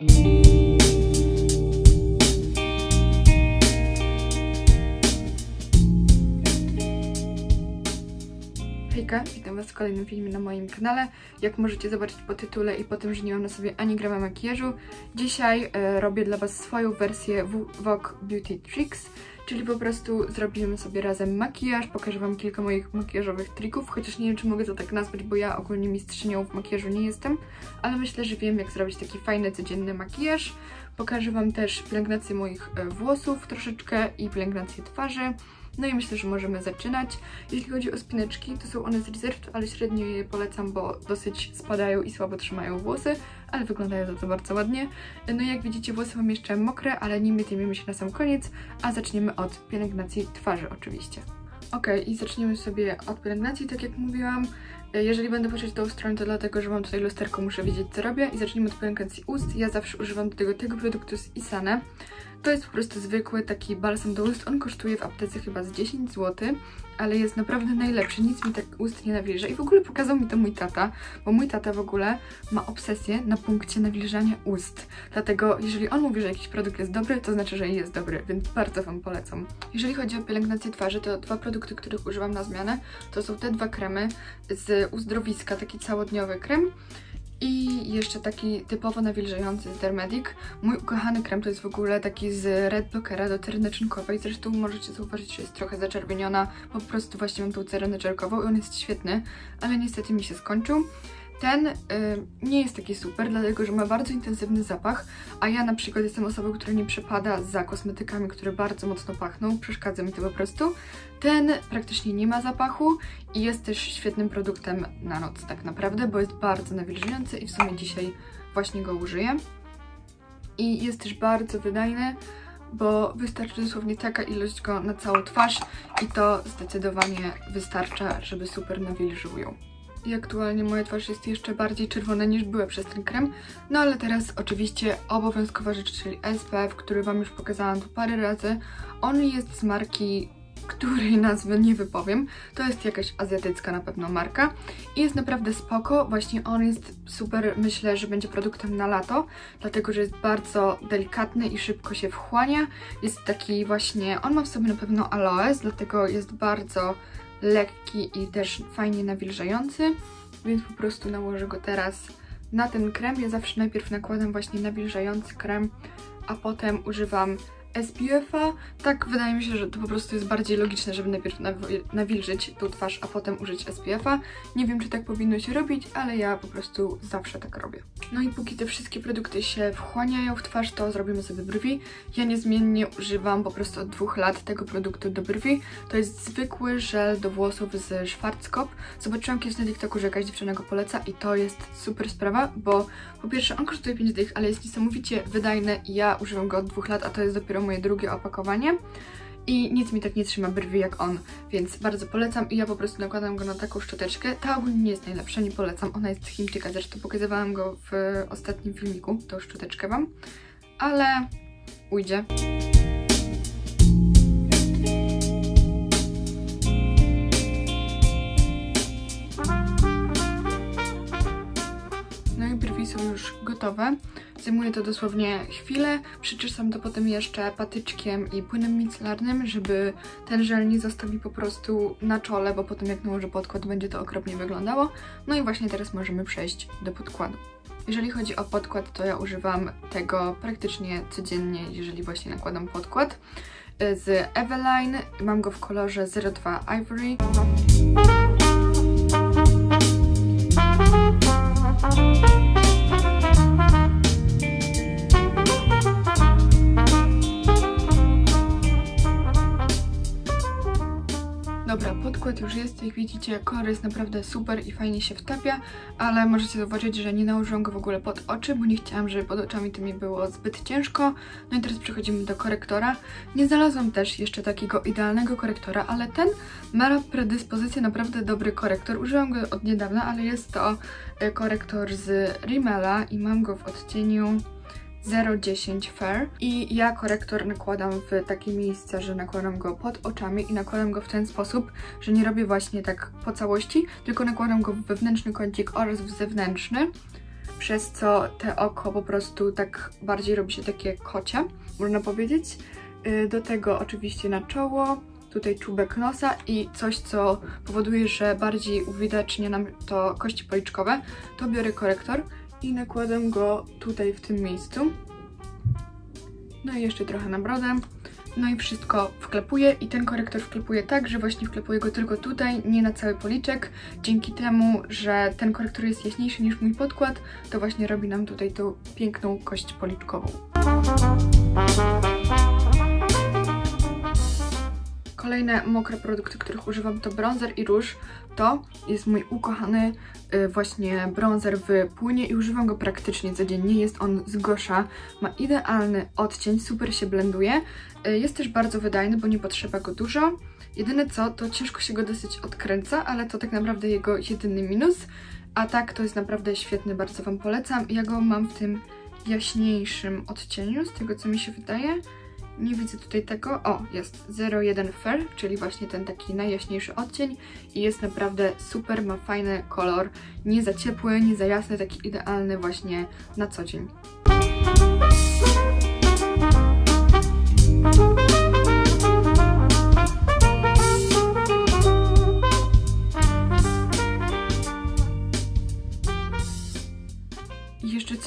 Hejka, witam Was w kolejnym filmie na moim kanale. Jak możecie zobaczyć po tytule i po tym, że nie mam na sobie ani grama makijażu, dzisiaj e, robię dla Was swoją wersję Vogue Beauty Tricks, czyli po prostu zrobimy sobie razem makijaż, pokażę Wam kilka moich makijażowych trików, chociaż nie wiem, czy mogę to tak nazwać, bo ja ogólnie mistrzynią w makijażu nie jestem, ale myślę, że wiem, jak zrobić taki fajny, codzienny makijaż. Pokażę Wam też pielęgnację moich e, włosów troszeczkę i pielęgnację twarzy. No i myślę, że możemy zaczynać. Jeśli chodzi o spineczki, to są one z Reserved, ale średnio je polecam, bo dosyć spadają i słabo trzymają włosy, ale wyglądają za to bardzo ładnie. No i jak widzicie, włosy mam jeszcze mokre, ale nimi tymiemy się na sam koniec, a zaczniemy od pielęgnacji twarzy oczywiście. Ok, i zaczniemy sobie od pielęgnacji, tak jak mówiłam. Jeżeli będę patrzeć tą stronę, to dlatego, że mam tutaj lusterko, muszę wiedzieć co robię. I zacznijmy od pielęgnacji ust. Ja zawsze używam do tego tego produktu z Isane. To jest po prostu zwykły taki balsam do ust. On kosztuje w aptece chyba z 10 zł, ale jest naprawdę najlepszy. Nic mi tak ust nie nawilża. I w ogóle pokazał mi to mój tata, bo mój tata w ogóle ma obsesję na punkcie nawilżania ust. Dlatego jeżeli on mówi, że jakiś produkt jest dobry, to znaczy, że jest dobry, więc bardzo Wam polecam. Jeżeli chodzi o pielęgnację twarzy, to dwa produkty, których używam na zmianę, to są te dwa kremy z uzdrowiska, taki całodniowy krem i jeszcze taki typowo nawilżający Dermedic. Mój ukochany krem to jest w ogóle taki z Red Blockera do cery naczynkowej. Zresztą możecie zauważyć, że jest trochę zaczerwieniona. Po prostu właśnie mam tą cerę naczynkową i on jest świetny, ale niestety mi się skończył. Ten y, nie jest taki super, dlatego że ma bardzo intensywny zapach, a ja na przykład jestem osobą, która nie przepada za kosmetykami, które bardzo mocno pachną, przeszkadza mi to po prostu. Ten praktycznie nie ma zapachu i jest też świetnym produktem na noc tak naprawdę, bo jest bardzo nawilżający i w sumie dzisiaj właśnie go użyję. I jest też bardzo wydajny, bo wystarczy dosłownie taka ilość go na całą twarz i to zdecydowanie wystarcza, żeby super nawilżył ją i aktualnie moja twarz jest jeszcze bardziej czerwona niż była przez ten krem. No ale teraz oczywiście obowiązkowa rzecz, czyli SPF, który Wam już pokazałam tu parę razy. On jest z marki której nazwy nie wypowiem. To jest jakaś azjatycka na pewno marka i jest naprawdę spoko. Właśnie on jest super, myślę, że będzie produktem na lato, dlatego, że jest bardzo delikatny i szybko się wchłania. Jest taki właśnie, on ma w sobie na pewno aloes, dlatego jest bardzo lekki i też fajnie nawilżający, więc po prostu nałożę go teraz na ten krem. Ja zawsze najpierw nakładam właśnie nawilżający krem, a potem używam SPF-a. Tak wydaje mi się, że to po prostu jest bardziej logiczne, żeby najpierw nawilżyć tą twarz, a potem użyć SPF-a. Nie wiem, czy tak powinno się robić, ale ja po prostu zawsze tak robię. No i póki te wszystkie produkty się wchłaniają w twarz, to zrobimy sobie brwi. Ja niezmiennie używam po prostu od dwóch lat tego produktu do brwi. To jest zwykły żel do włosów z Schwarzkopf. Zobaczyłam kiedyś na TikToku, że jakaś dziewczyna go poleca i to jest super sprawa, bo po pierwsze on kosztuje 5 dych, ale jest niesamowicie wydajny ja używam go od dwóch lat, a to jest dopiero moje drugie opakowanie i nic mi tak nie trzyma brwi jak on, więc bardzo polecam i ja po prostu nakładam go na taką szczoteczkę. Ta ogólnie nie jest najlepsza, nie polecam, ona jest z Chińczyka, zresztą pokazywałam go w ostatnim filmiku, tą szczoteczkę Wam, ale ujdzie. No i brwi są już gotowe. Zajmuje to dosłownie chwilę, przyczesam to potem jeszcze patyczkiem i płynem micelarnym, żeby ten żel nie został mi po prostu na czole, bo potem jak nałożę podkład będzie to okropnie wyglądało. No i właśnie teraz możemy przejść do podkładu. Jeżeli chodzi o podkład, to ja używam tego praktycznie codziennie, jeżeli właśnie nakładam podkład. Z Eveline, mam go w kolorze 02 Ivory. Podkład już jest, jak widzicie kolor jest naprawdę super i fajnie się wtapia, ale możecie zauważyć, że nie nałożyłam go w ogóle pod oczy, bo nie chciałam, żeby pod oczami to mi było zbyt ciężko. No i teraz przechodzimy do korektora. Nie znalazłam też jeszcze takiego idealnego korektora, ale ten ma predyspozycję naprawdę dobry korektor. Użyłam go od niedawna, ale jest to e, korektor z Rimmela i mam go w odcieniu 0,10 Fair i ja korektor nakładam w takie miejsca, że nakładam go pod oczami i nakładam go w ten sposób, że nie robię właśnie tak po całości, tylko nakładam go w wewnętrzny kącik oraz w zewnętrzny przez co te oko po prostu tak bardziej robi się takie kocie, można powiedzieć. Y, do tego oczywiście na czoło, tutaj czubek nosa i coś, co powoduje, że bardziej uwidacznia nam to kości policzkowe, to biorę korektor i nakładam go tutaj w tym miejscu. No i jeszcze trochę na brodę. No i wszystko wklepuję i ten korektor wklepuję tak, że właśnie wklepuję go tylko tutaj, nie na cały policzek. Dzięki temu, że ten korektor jest jaśniejszy niż mój podkład, to właśnie robi nam tutaj tą piękną kość policzkową. Kolejne mokre produkty, których używam to bronzer i róż. To jest mój ukochany y, właśnie bronzer w płynie i używam go praktycznie codziennie. Jest on z Gosha, ma idealny odcień, super się blenduje. Y, jest też bardzo wydajny, bo nie potrzeba go dużo. Jedyne co, to ciężko się go dosyć odkręca, ale to tak naprawdę jego jedyny minus. A tak, to jest naprawdę świetny, bardzo Wam polecam. Ja go mam w tym jaśniejszym odcieniu, z tego co mi się wydaje. Nie widzę tutaj tego. O, jest 01 Fair, czyli właśnie ten taki najjaśniejszy odcień i jest naprawdę super, ma fajny kolor, nie za ciepły, nie za jasny, taki idealny właśnie na co dzień.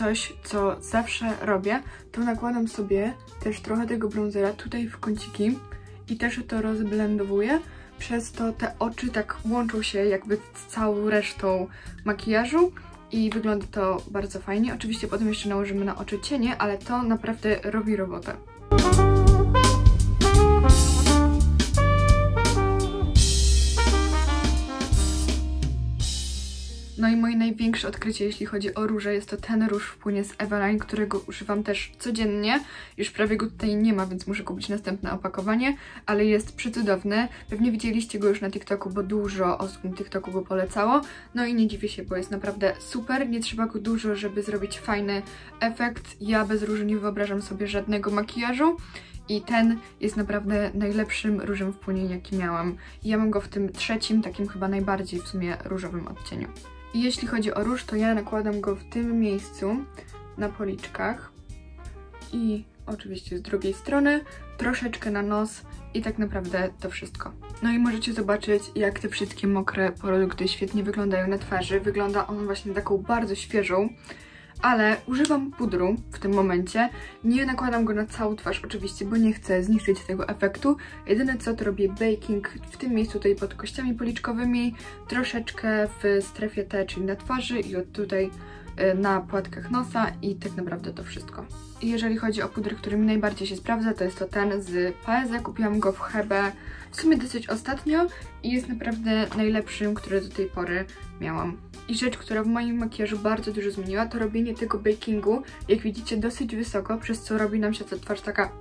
Coś, co zawsze robię, to nakładam sobie też trochę tego bronzera tutaj w kąciki i też to rozblendowuję. Przez to te oczy tak łączą się jakby z całą resztą makijażu i wygląda to bardzo fajnie. Oczywiście potem jeszcze nałożymy na oczy cienie, ale to naprawdę robi robotę. No i moje największe odkrycie, jeśli chodzi o róże, jest to ten róż w płynie z Eveline, którego używam też codziennie. Już prawie go tutaj nie ma, więc muszę kupić następne opakowanie, ale jest przecudowny. Pewnie widzieliście go już na TikToku, bo dużo osób na TikToku go polecało. No i nie dziwię się, bo jest naprawdę super. Nie trzeba go dużo, żeby zrobić fajny efekt. Ja bez róży nie wyobrażam sobie żadnego makijażu. I ten jest naprawdę najlepszym różem w płynie, jaki miałam. Ja mam go w tym trzecim, takim chyba najbardziej w sumie różowym odcieniu. Jeśli chodzi o róż, to ja nakładam go w tym miejscu, na policzkach. I oczywiście z drugiej strony, troszeczkę na nos i tak naprawdę to wszystko. No i możecie zobaczyć, jak te wszystkie mokre produkty świetnie wyglądają na twarzy. Wygląda on właśnie taką bardzo świeżą, ale używam pudru w tym momencie. Nie nakładam go na całą twarz oczywiście, bo nie chcę zniszczyć tego efektu. Jedyne co to robię baking w tym miejscu tutaj pod kościami policzkowymi, troszeczkę w strefie T, czyli na twarzy i od tutaj na płatkach nosa i tak naprawdę to wszystko. Jeżeli chodzi o puder, który mi najbardziej się sprawdza, to jest to ten z Paese. Kupiłam go w Hebe w sumie dosyć ostatnio i jest naprawdę najlepszym, który do tej pory miałam. I rzecz, która w moim makijażu bardzo dużo zmieniła, to robienie tego bakingu, jak widzicie, dosyć wysoko, przez co robi nam się ta twarz taka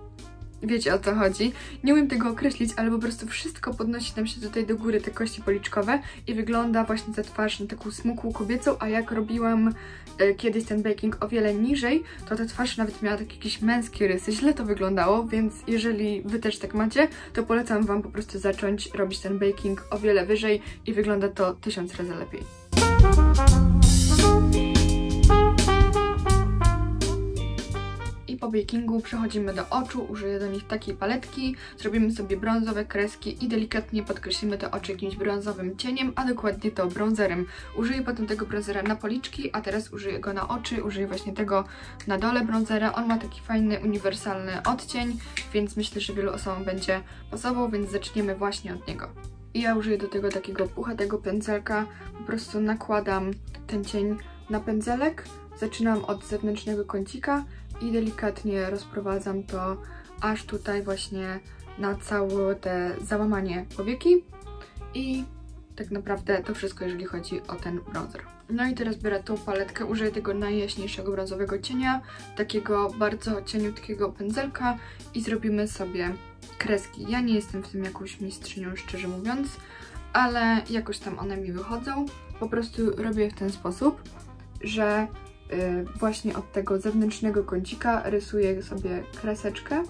Wiecie o co chodzi. Nie umiem tego określić, ale po prostu wszystko podnosi nam się tutaj do góry, te kości policzkowe i wygląda właśnie ta twarz na taką smukłą kobiecą, a jak robiłam e, kiedyś ten baking o wiele niżej, to ta twarz nawet miała takie jakieś męskie rysy. Źle to wyglądało, więc jeżeli Wy też tak macie, to polecam Wam po prostu zacząć robić ten baking o wiele wyżej i wygląda to tysiąc razy lepiej. Po bakingu przechodzimy do oczu, użyję do nich takiej paletki, zrobimy sobie brązowe kreski i delikatnie podkreślimy te oczy jakimś brązowym cieniem, a dokładnie to bronzerem. Użyję potem tego bronzera na policzki, a teraz użyję go na oczy, użyję właśnie tego na dole bronzera. On ma taki fajny, uniwersalny odcień, więc myślę, że wielu osobom będzie pasował, więc zaczniemy właśnie od niego. I ja użyję do tego takiego puchatego pędzelka, po prostu nakładam ten cień na pędzelek, zaczynam od zewnętrznego kącika i delikatnie rozprowadzam to aż tutaj właśnie na całe te załamanie powieki i tak naprawdę to wszystko, jeżeli chodzi o ten bronzer. No i teraz biorę tą paletkę, użyję tego najjaśniejszego brązowego cienia, takiego bardzo cieniutkiego pędzelka i zrobimy sobie kreski. Ja nie jestem w tym jakąś mistrzynią, szczerze mówiąc, ale jakoś tam one mi wychodzą. Po prostu robię w ten sposób, że właśnie od tego zewnętrznego kącika rysuję sobie kreseczkę.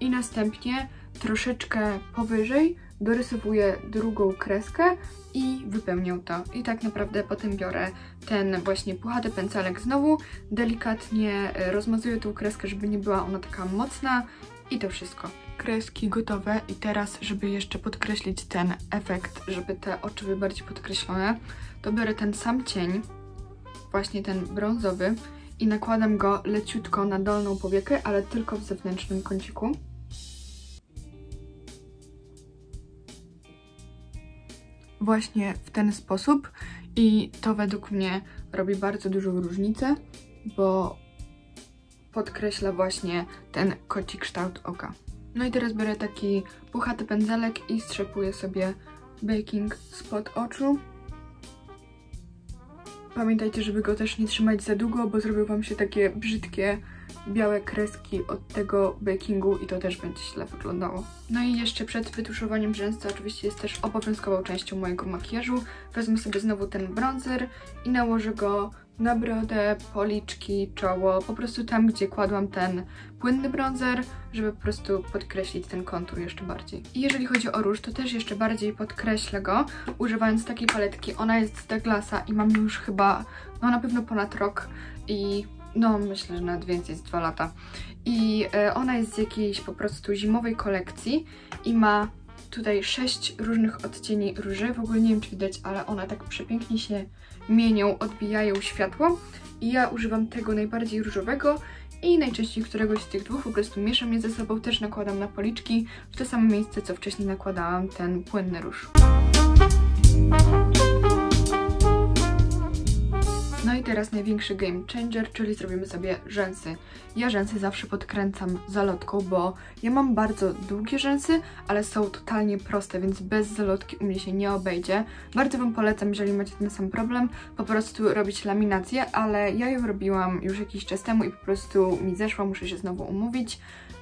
I następnie troszeczkę powyżej dorysowuję drugą kreskę i wypełnię to. I tak naprawdę potem biorę ten właśnie puchaty pędzelek znowu, delikatnie e, rozmazuję tą kreskę, żeby nie była ona taka mocna i to wszystko. Kreski gotowe i teraz, żeby jeszcze podkreślić ten efekt, żeby te oczy były bardziej podkreślone, to biorę ten sam cień, właśnie ten brązowy i nakładam go leciutko na dolną powiekę, ale tylko w zewnętrznym kąciku. Właśnie w ten sposób i to według mnie robi bardzo dużą różnicę, bo podkreśla właśnie ten koci kształt oka. No i teraz biorę taki puchaty pędzelek i strzepuję sobie baking spod oczu. Pamiętajcie, żeby go też nie trzymać za długo, bo zrobią Wam się takie brzydkie, białe kreski od tego bakingu i to też będzie źle wyglądało. No i jeszcze przed wytuszowaniem rzęs, co oczywiście jest też obowiązkową częścią mojego makijażu, wezmę sobie znowu ten bronzer i nałożę go na brodę, policzki, czoło, po prostu tam, gdzie kładłam ten płynny bronzer, żeby po prostu podkreślić ten kontur jeszcze bardziej. I jeżeli chodzi o róż, to też jeszcze bardziej podkreślę go, używając takiej paletki. Ona jest z Douglasa i mam już chyba, no na pewno ponad rok i no myślę, że nawet więcej, z dwa lata. I e, ona jest z jakiejś po prostu zimowej kolekcji i ma tutaj sześć różnych odcieni róży. W ogóle nie wiem, czy widać, ale one tak przepięknie się mienią, odbijają światło. I ja używam tego najbardziej różowego i najczęściej któregoś z tych dwóch po prostu mieszam je ze sobą, też nakładam na policzki w to samo miejsce, co wcześniej nakładałam ten płynny róż. I teraz największy game changer, czyli zrobimy sobie rzęsy. Ja rzęsy zawsze podkręcam zalotką, bo ja mam bardzo długie rzęsy, ale są totalnie proste, więc bez zalotki u mnie się nie obejdzie. Bardzo Wam polecam, jeżeli macie ten sam problem, po prostu robić laminację, ale ja ją robiłam już jakiś czas temu i po prostu mi zeszła, muszę się znowu umówić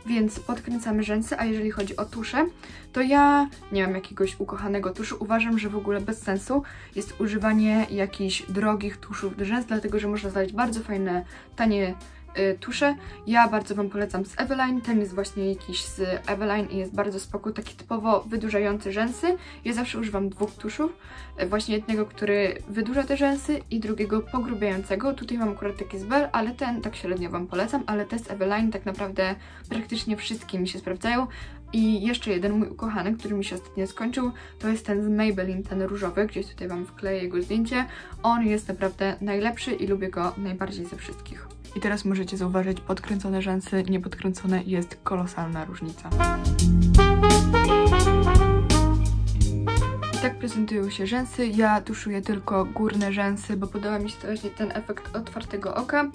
więc podkręcamy rzęsy, a jeżeli chodzi o tusze, to ja nie mam jakiegoś ukochanego tuszu. Uważam, że w ogóle bez sensu jest używanie jakichś drogich tuszów do rzęs, dlatego że można znaleźć bardzo fajne, tanie tusze. Ja bardzo Wam polecam z Eveline, ten jest właśnie jakiś z Eveline i jest bardzo spoko, taki typowo wydłużający rzęsy. Ja zawsze używam dwóch tuszów, y, właśnie jednego, który wydłuża te rzęsy i drugiego pogrubiającego. Tutaj mam akurat taki z Bell, ale ten tak średnio Wam polecam, ale te z Eveline tak naprawdę praktycznie wszystkie mi się sprawdzają. I jeszcze jeden mój ukochany, który mi się ostatnio skończył, to jest ten z Maybelline, ten różowy, gdzieś tutaj Wam wkleję jego zdjęcie. On jest naprawdę najlepszy i lubię go najbardziej ze wszystkich. I teraz możecie zauważyć podkręcone rzęsy, niepodkręcone jest kolosalna różnica. I tak prezentują się rzęsy. Ja tuszuję tylko górne rzęsy, bo podoba mi się właśnie ten efekt otwartego oka.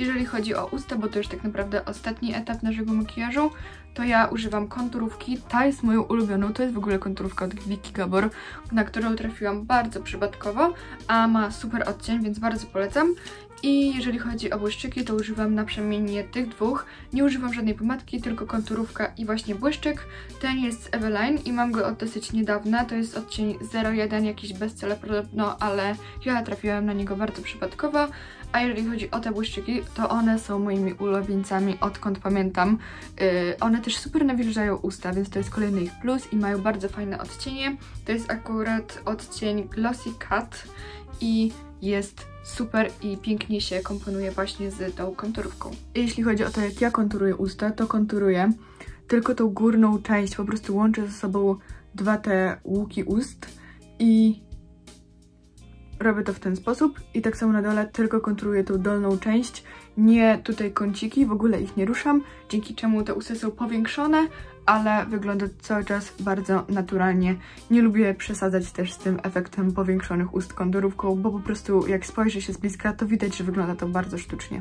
Jeżeli chodzi o usta, bo to już tak naprawdę ostatni etap naszego makijażu, to ja używam konturówki. Ta jest moją ulubioną, to jest w ogóle konturówka od Vicky Gabor, na którą trafiłam bardzo przypadkowo, a ma super odcień, więc bardzo polecam. I jeżeli chodzi o błyszczyki, to używam naprzemiennie tych dwóch. Nie używam żadnej pomadki, tylko konturówka i właśnie błyszczyk. Ten jest z Eveline i mam go od dosyć niedawna. To jest odcień 01, jakiś bestseller podobno, ale ja trafiłam na niego bardzo przypadkowo. A jeżeli chodzi o te błyszczyki, to one są moimi ulubieńcami odkąd pamiętam. Yy, one też super nawilżają usta, więc to jest kolejny ich plus i mają bardzo fajne odcienie. To jest akurat odcień Glossy Cut i jest super i pięknie się komponuje właśnie z tą konturówką. Jeśli chodzi o to, jak ja konturuję usta, to konturuję tylko tą górną część, po prostu łączę ze sobą dwa te łuki ust i robię to w ten sposób i tak samo na dole tylko konturuję tą dolną część, nie tutaj kąciki, w ogóle ich nie ruszam, dzięki czemu te usty są powiększone, ale wygląda cały czas bardzo naturalnie. Nie lubię przesadzać też z tym efektem powiększonych ust konturówką, bo po prostu jak spojrzy się z bliska, to widać, że wygląda to bardzo sztucznie.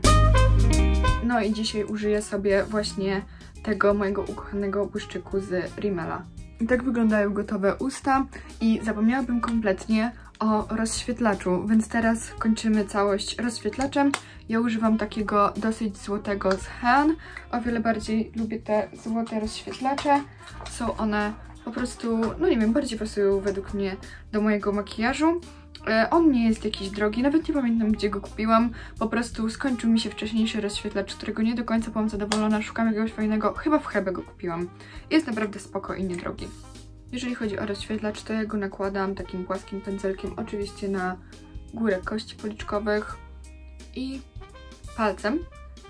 No i dzisiaj użyję sobie właśnie tego mojego ukochanego błyszczyku z Rimmela. I tak wyglądają gotowe usta i zapomniałabym kompletnie o rozświetlaczu, więc teraz kończymy całość rozświetlaczem. Ja używam takiego dosyć złotego z Han. O wiele bardziej lubię te złote rozświetlacze. Są one po prostu, no nie wiem, bardziej pasują według mnie do mojego makijażu. E, on nie jest jakiś drogi, nawet nie pamiętam gdzie go kupiłam, po prostu skończył mi się wcześniejszy rozświetlacz, którego nie do końca byłam zadowolona, szukam jakiegoś fajnego, chyba w Hebe go kupiłam. Jest naprawdę spoko i niedrogi. Jeżeli chodzi o rozświetlacz, to ja go nakładam takim płaskim pędzelkiem, oczywiście na górę kości policzkowych i palcem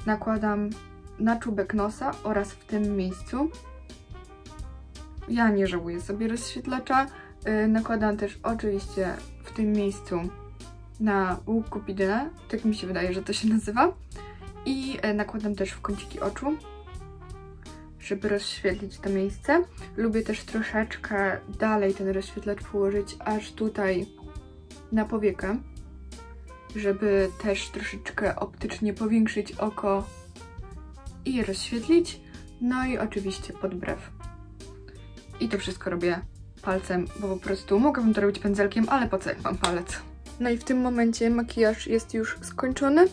nakładam na czubek nosa oraz w tym miejscu. Ja nie żałuję sobie rozświetlacza. Yy, nakładam też oczywiście w tym miejscu na łuk kupidyna, tak mi się wydaje, że to się nazywa. I yy, nakładam też w kąciki oczu, żeby rozświetlić to miejsce. Lubię też troszeczkę dalej ten rozświetlacz położyć aż tutaj na powiekę, żeby też troszeczkę optycznie powiększyć oko i je rozświetlić. No i oczywiście pod brew. I to wszystko robię palcem, bo po prostu mogłabym to robić pędzelkiem, ale po co jak mam palec? No i w tym momencie makijaż jest już skończony,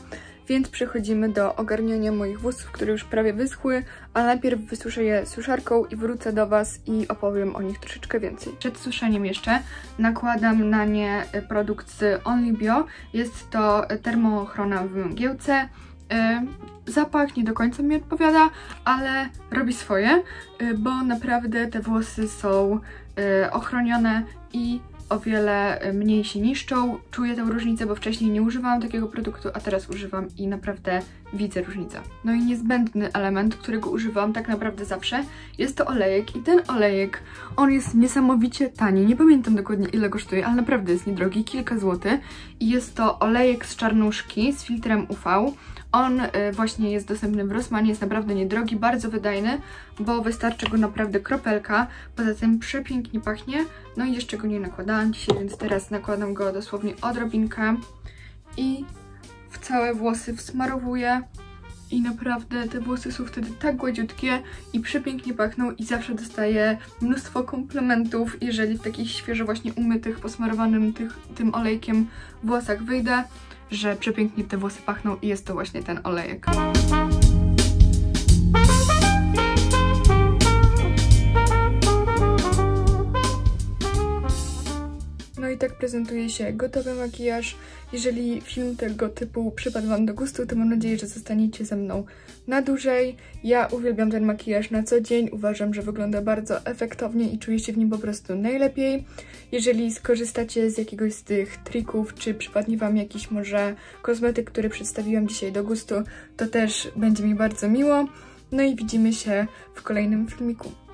więc przechodzimy do ogarniania moich włosów, które już prawie wyschły, a najpierw wysuszę je suszarką i wrócę do Was i opowiem o nich troszeczkę więcej. Przed suszeniem jeszcze nakładam na nie produkt z Only Bio. Jest to termoochrona w mgiełce. Y, zapach nie do końca mi odpowiada, ale robi swoje, y, bo naprawdę te włosy są ochronione i o wiele mniej się niszczą. Czuję tę różnicę, bo wcześniej nie używałam takiego produktu, a teraz używam i naprawdę widzę różnicę. No i niezbędny element, którego używam tak naprawdę zawsze, jest to olejek i ten olejek, on jest niesamowicie tani. Nie pamiętam dokładnie ile kosztuje, ale naprawdę jest niedrogi, kilka złotych. I jest to olejek z czarnuszki z filtrem UV. On y, właśnie jest dostępny w Rossmanie, jest naprawdę niedrogi, bardzo wydajny, bo wystarczy go naprawdę kropelka. Poza tym przepięknie pachnie, no i jeszcze go nie nakładałam dzisiaj, więc teraz nakładam go dosłownie odrobinkę i w całe włosy wsmarowuję. I naprawdę te włosy są wtedy tak gładziutkie i przepięknie pachną i zawsze dostaję mnóstwo komplementów, jeżeli w takich świeżo właśnie umytych, posmarowanym tych, tym olejkiem włosach wyjdę że przepięknie te włosy pachną i jest to właśnie ten olejek. I tak prezentuje się gotowy makijaż. Jeżeli film tego typu przypadł Wam do gustu, to mam nadzieję, że zostaniecie ze mną na dłużej. Ja uwielbiam ten makijaż na co dzień, uważam, że wygląda bardzo efektownie i czuję się w nim po prostu najlepiej. Jeżeli skorzystacie z jakiegoś z tych trików, czy przypadnie Wam jakiś może kosmetyk, który przedstawiłam dzisiaj do gustu, to też będzie mi bardzo miło. No i widzimy się w kolejnym filmiku.